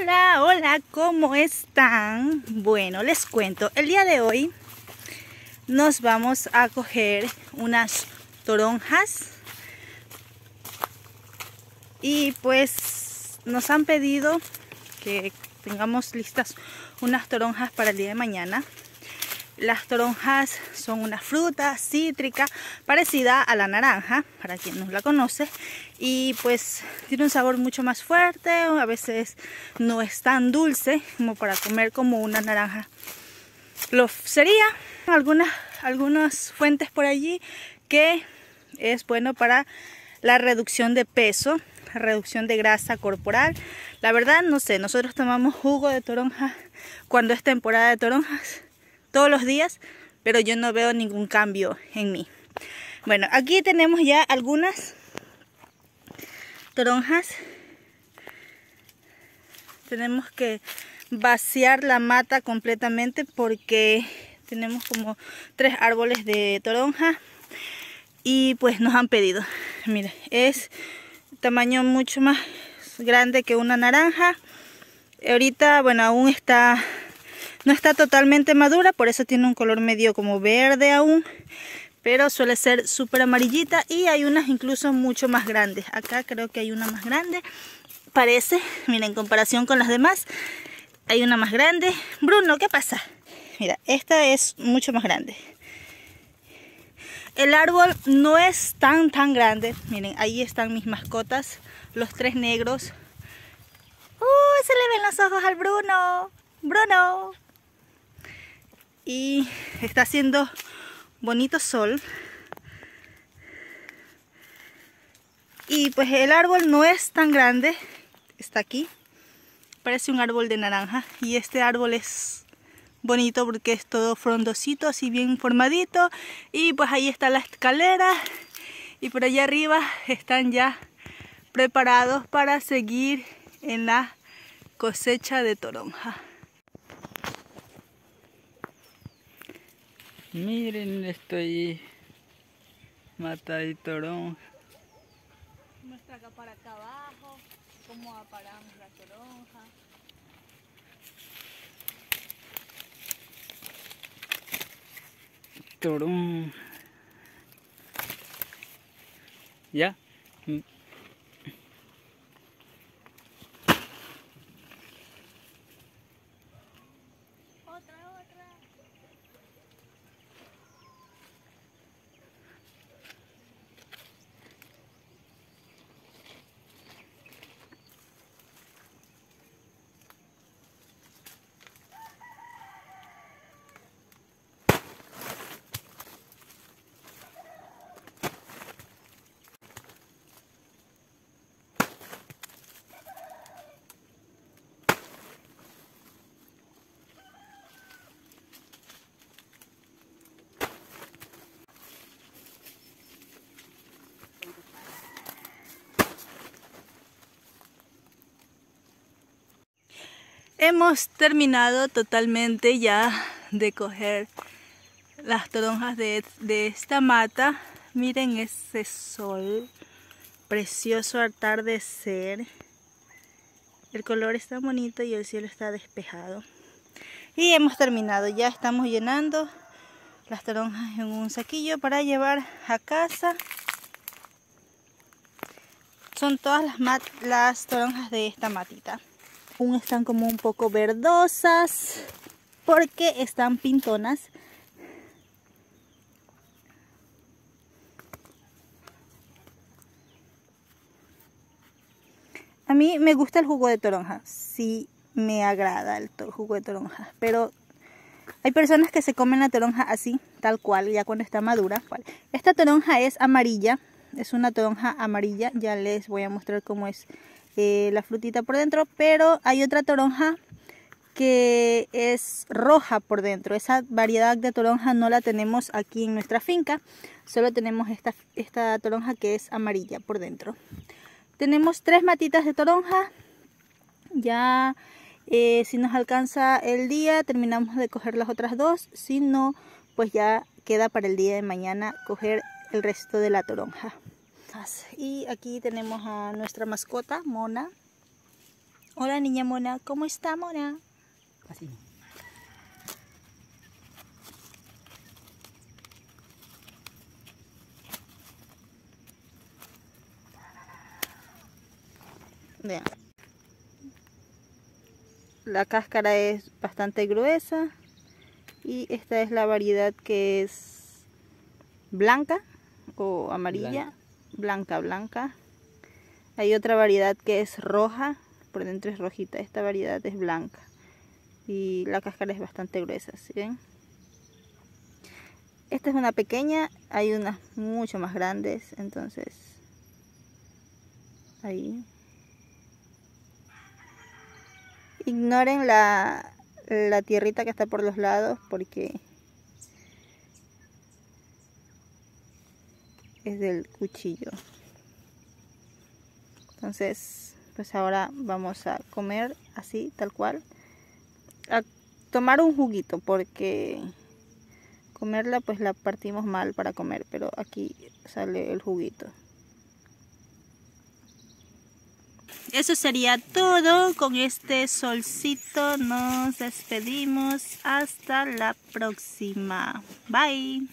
Hola, hola, ¿cómo están? Bueno, les cuento, el día de hoy nos vamos a coger unas toronjas y pues nos han pedido que tengamos listas unas toronjas para el día de mañana. Las toronjas son una fruta cítrica parecida a la naranja, para quien no la conoce, y pues tiene un sabor mucho más fuerte, a veces no es tan dulce como para comer como una naranja. Lo sería algunas, fuentes por allí que es bueno para la reducción de peso, reducción de grasa corporal. La verdad no sé, nosotros tomamos jugo de toronja cuando es temporada de toronjas todos los días, pero yo no veo ningún cambio en mí. Bueno, aquí tenemos ya algunas toronjas. Tenemos que vaciar la mata completamente porque tenemos como tres árboles de toronja y pues nos han pedido. Mire, es tamaño mucho más grande que una naranja. Ahorita, bueno, aún está no está totalmente madura, por eso tiene un color medio como verde aún. Pero suele ser súper amarillita y hay unas incluso mucho más grandes. Acá creo que hay una más grande. Parece, miren, en comparación con las demás, hay una más grande. Bruno, ¿qué pasa? Mira, esta es mucho más grande. El árbol no es tan tan grande. Miren, ahí están mis mascotas, los tres negros. ¡Uh! Se le ven los ojos al Bruno. Bruno y está haciendo bonito sol. Y pues el árbol no es tan grande está aquí parece un árbol de naranja y este árbol es bonito porque es todo frondosito así bien formadito y pues ahí está la escalera y por allá arriba están ya preparados para seguir en la cosecha de toronja Miren, estoy mata y toronja. Muestra acá para acá abajo, cómo aparamos la toronja. Toronja. ¿Ya? Hemos terminado totalmente ya de coger las toronjas de, esta mata. Miren ese sol, precioso atardecer. El color está bonito y el cielo está despejado. Y hemos terminado, ya estamos llenando las toronjas en un saquillo para llevar a casa. Son todas las, las toronjas de esta matita aún están como un poco verdosas porque están pintonas. A mí me gusta el jugo de toronja, sí me agrada el jugo de toronja, pero hay personas que se comen la toronja así, tal cual, ya cuando está madura. Esta toronja es amarilla, es una toronja amarilla, ya les voy a mostrar cómo es eh, la frutita por dentro, pero hay otra toronja que es roja por dentro. Esa variedad de toronja no la tenemos aquí en nuestra finca, solo tenemos esta, esta toronja que es amarilla por dentro. Tenemos tres matitas de toronja, ya eh, si nos alcanza el día terminamos de coger las otras dos, si no pues ya queda para el día de mañana coger el resto de la toronja. Y aquí tenemos a nuestra mascota, Mona. Hola niña mona, ¿cómo está mona? Así. Vean. La cáscara es bastante gruesa y esta es la variedad que es blanca o amarilla, blanca, blanca. Hay otra variedad que es roja, por dentro es rojita. Esta variedad es blanca y la cáscara es bastante gruesa, ¿sí ven? Esta es una pequeña, hay unas mucho más grandes, entonces ahí. Ignoren la, la tierrita que está por los lados porque es del cuchillo. Entonces, pues ahora vamos a comer así, tal cual. A tomar un juguito porque comerla pues la partimos mal para comer, pero aquí sale el juguito. Eso sería todo. Con este solcito nos despedimos. Hasta la próxima. Bye.